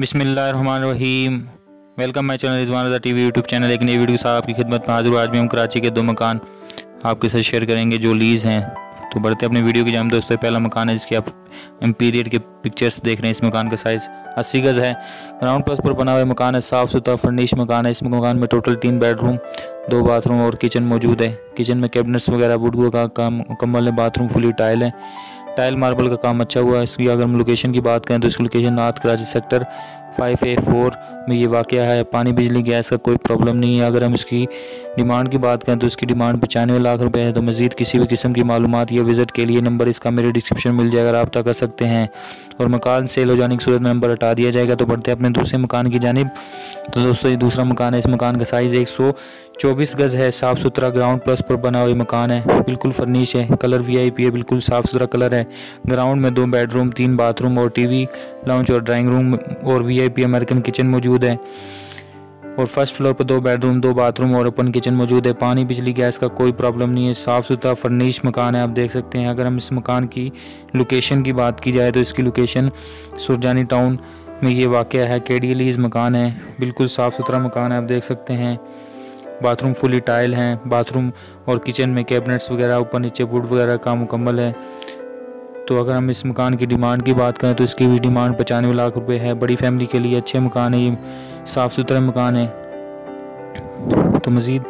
बिसमीम welcome my channel Rizwan Raza T V YouTube channel. एक नई वीडियो साहब की खिदमत में हाजिर आज भी हम कराची के दो मकान आपके साथ शेयर करेंगे जो लीज़ हैं। तो बढ़ते अपने वीडियो की जाम दोस्तों। पहला मकान है जिसकी आप एम्पीरियड के पिक्चर्स देख रहे हैं इस मकान का साइज़ अस्सी गज़ है। ग्राउंड प्लस पर बना हुआ मकान है, साफ़ सुथरा फर्निश मकान है। इस मकान में टोटल तीन बेडरूम दो बाथरूम और किचन मौजूद है। किचन में कैबिनेट्स वगैरह वुड का काम मुकम्मल है बाथरूम फुली टाइल है। टाइल मार्बल का काम अच्छा हुआ है। इसकी अगर हम लोकेशन की बात करें तो इसकी location north Karachi sector five A four में ये वाक़ है। पानी, बिजली, गैस का कोई प्रॉब्लम नहीं है। अगर हम इसकी डिमांड की बात करें तो इसकी डिमांड पचानवे लाख रुपए है। तो मज़ीद किसी भी किस्म की मालूम या विज़िट के लिए नंबर इसका मेरे डिस्क्रिप्शन मिल जाएगा। रब्ता कर सकते हैं। और मकान सेल हो जाने की सूरत में नंबर हटा दिया जाएगा तो बढ़ते अपने दूसरे मकान की जानब। तो दोस्तों, ये दूसरा मकान है। इस मकान का साइज़ एक सौ चौबीस गज़ है। साफ़ सुथरा ग्राउंड प्लस पर बना हुआ मकान है। बिल्कुल फर्निश है। कलर वी आई पी है। बिल्कुल साफ़ सुथरा कलर है। ग्राउंड में दो बेडरूम तीन बाथरूम और टीवी लाउंज और ड्राइंग रूम और V I P American kitchen मौजूद है। और फ़र्स्ट फ्लोर पर दो बेडरूम दो बाथरूम और ओपन किचन मौजूद है। पानी, बिजली, गैस का कोई प्रॉब्लम नहीं है। साफ़ सुथरा फर्निश मकान है, आप देख सकते हैं। अगर हम इस मकान की लोकेशन की बात की जाए तो इसकी लोकेशन सुरजानी टाउन में ये वाक़ है। के मकान है। बिल्कुल साफ़ सुथरा मकान है, आप देख सकते हैं। बाथरूम फुली टाइल हैं। बाथरूम और किचन में कैबिनेट्स वगैरह, ऊपर नीचे वुड वगैरह का मुकम्मल है। तो अगर हम इस मकान की डिमांड की बात करें तो इसकी भी डिमांड पचानवे लाख रुपए है। बड़ी फैमिली के लिए अच्छे मकान है ये। साफ़ सुथरा मकान है। तो मज़ीद,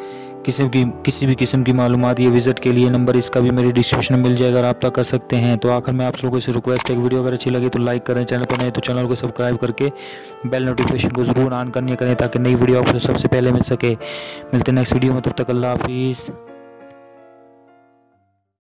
किसी की किसी भी किस्म की मालूम या विज़िट के लिए नंबर इसका भी मेरे डिस्क्रिप्शन में मिल जाएगा तक कर सकते हैं। तो आखिर में आप लोगों से रिक्वेस्ट है वीडियो अगर अच्छी लगी तो लाइक करें चैनल पर नए तो चैनल को सब्सक्राइब करके बेल नोटिफिकेशन को ज़रूर ऑन करनी करें ताकि नई वीडियो आपको सबसे पहले मिल सके। मिलते नेक्स्ट वीडियो में, तब तक अल्लाह हाफिज़।